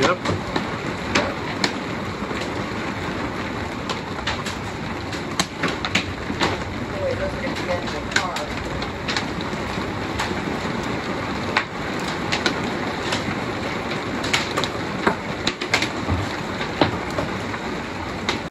Yep.